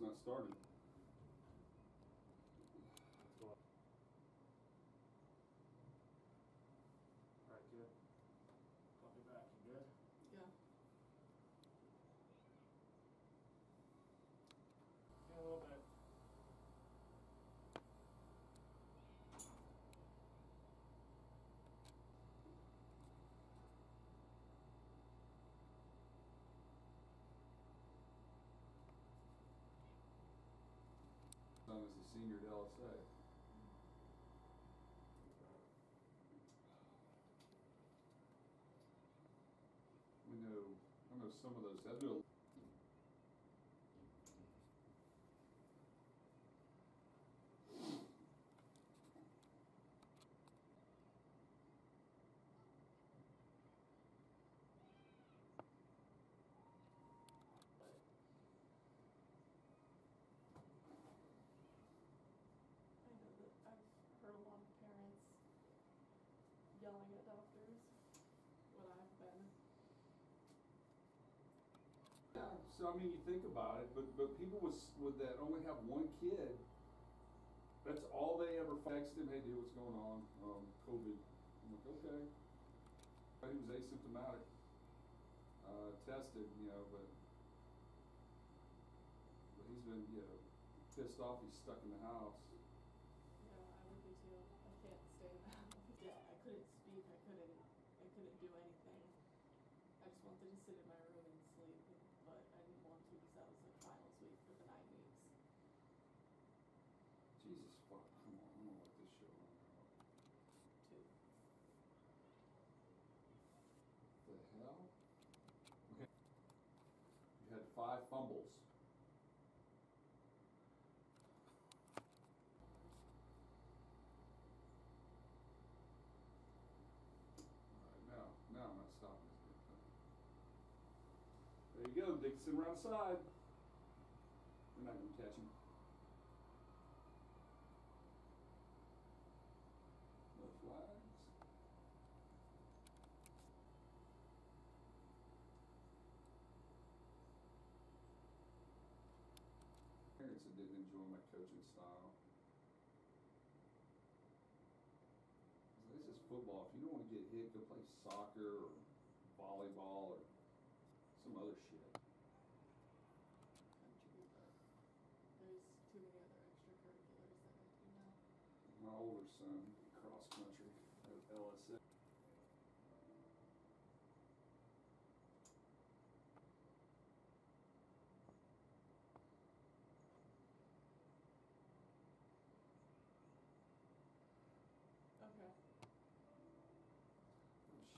not started. Alright, good. Call me back, you good? Yeah. Yeah, a little bit. Son is a senior at LSA. We know, I know some of those, I know. I know that I've heard a lot of parents yelling at doctors when I've been. Yeah, so I mean, you think about it, but, but people with, with that only have one kid, that's all they ever text him, hey dude, what's going on? Um, COVID. I'm like, okay. But he was asymptomatic, uh, tested, you know, but, but he's been, you know, pissed off he's stuck in the house. Yeah, I would be too. I can't stay in the house. Yeah, I couldn't speak. I couldn't. I couldn't do anything. I just wanted to sit in my room and sleep, but I didn't want to because that was like finals week for the nine weeks. Jesus fuck, come on, I'm gonna let this show run out. The hell? Okay. You had five fumbles. Alright, now, now I'm not stopping this. There you go, Dixon the side. We're not gonna catch him. No flags. Parents didn't enjoy my coaching style. So This is football. If you don't want to get hit, go play soccer or volleyball or some other shit. There's too many other extracurriculars that I do now. My older son, cross country at LSA.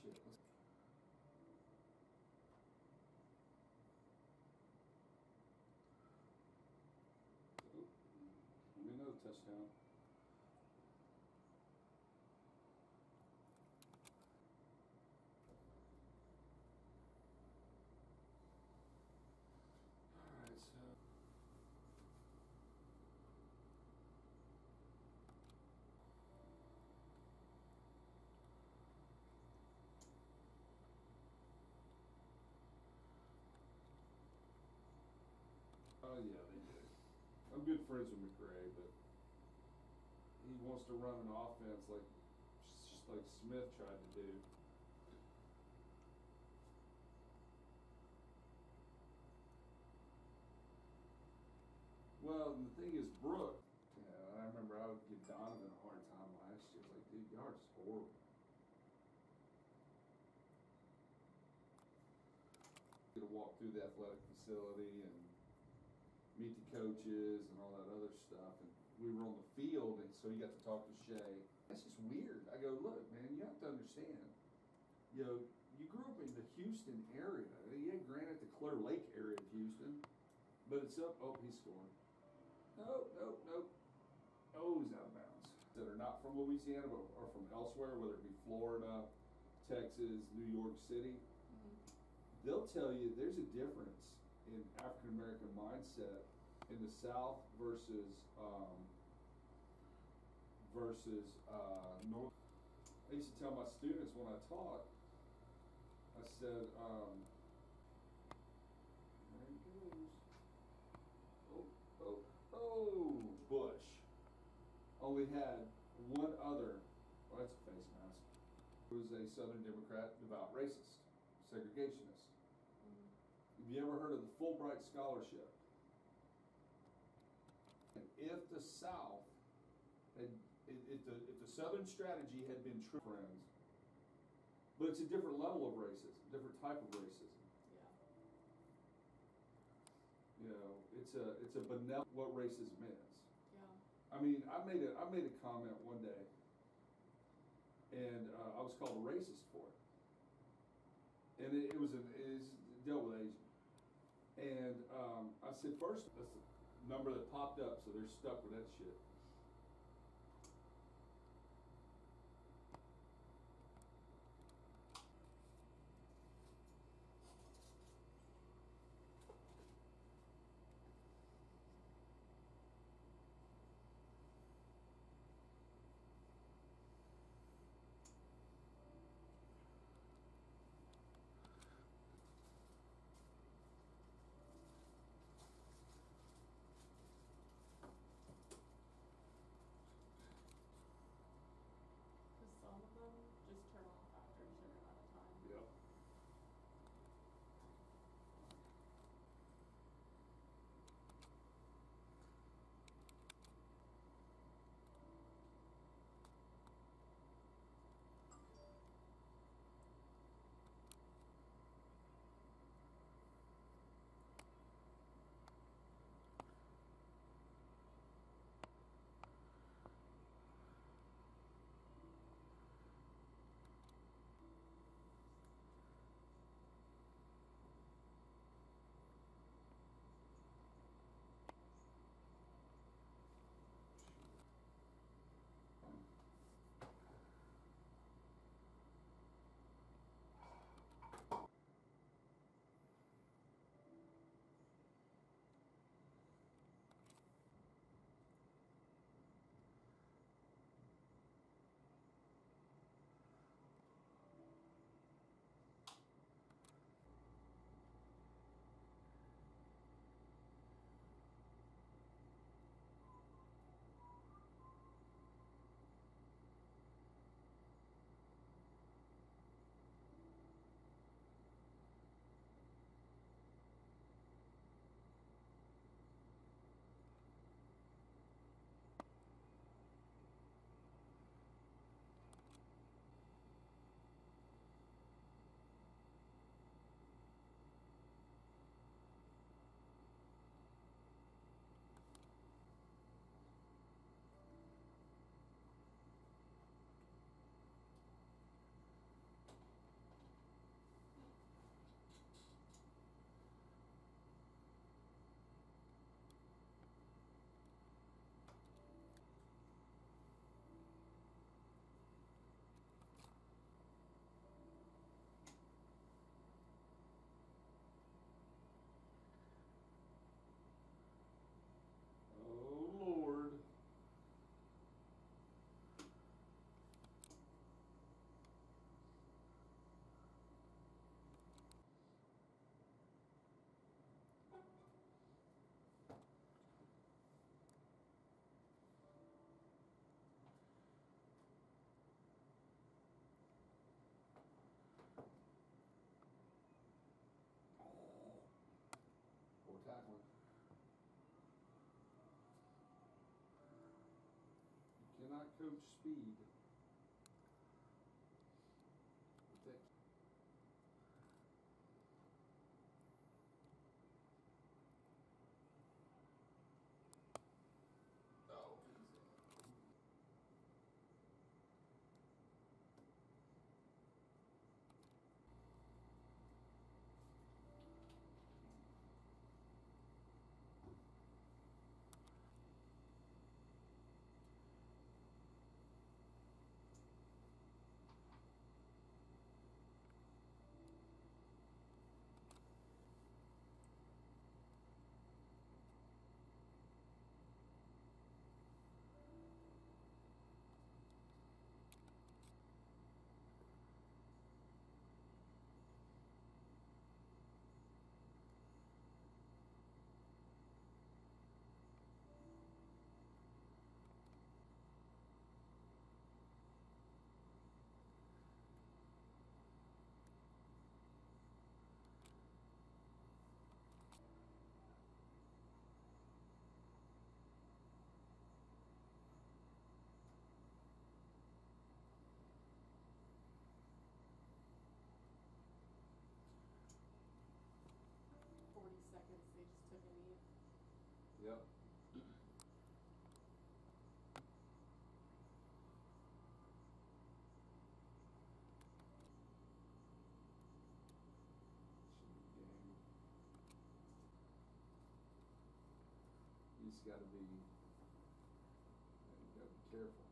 Okay. Oh shit. Let's... Oh, let me know touchdown. All right, so. Oh Oh, yeah, they do. I'm good friends with McRae, but he wants to run an offense like just like Smith tried to do. Well, the thing is, Brooke. Yeah, I remember I would give Donovan a hard time last year. Like, dude, y'all are just horrible. To walk through the athletic facility and meet the coaches and all that other stuff. And we were on the field, and so you got to talk to Shay. That's just weird. I go, look, man, you have to understand. You know, you grew up in the Houston area. Yeah, granted, the Clear Lake area of Houston, but it's up. Oh, he's scoring. Nope, nope, nope. Oh, he's out of bounds. That are not from Louisiana, but are from elsewhere, whether it be Florida, Texas, New York City mm-hmm. they'll tell you there's a difference in African American mindset in the South versus um, versus uh, North. I used to tell my students when I taught, I said, um, there he goes. Oh, oh, oh, Bush only had one other, well, that's a face mask, who was a Southern Democrat, devout racist, segregationist. Mhm. Have you ever heard of the Fulbright Scholarship? If the South had, if, the, if the Southern strategy had been true friends, but it's a different level of racism, different type of racism. Yeah. You know, it's a, it's a benevolent, what racism is. Yeah. I mean, I made a, I made a comment one day, and uh, I was called a racist for it. And it, was an, was dealt with Asian. And um, I said, first, that's the number that popped up, so they're stuck with that shit. Speed. Yep. You just gotta be, you gotta be careful.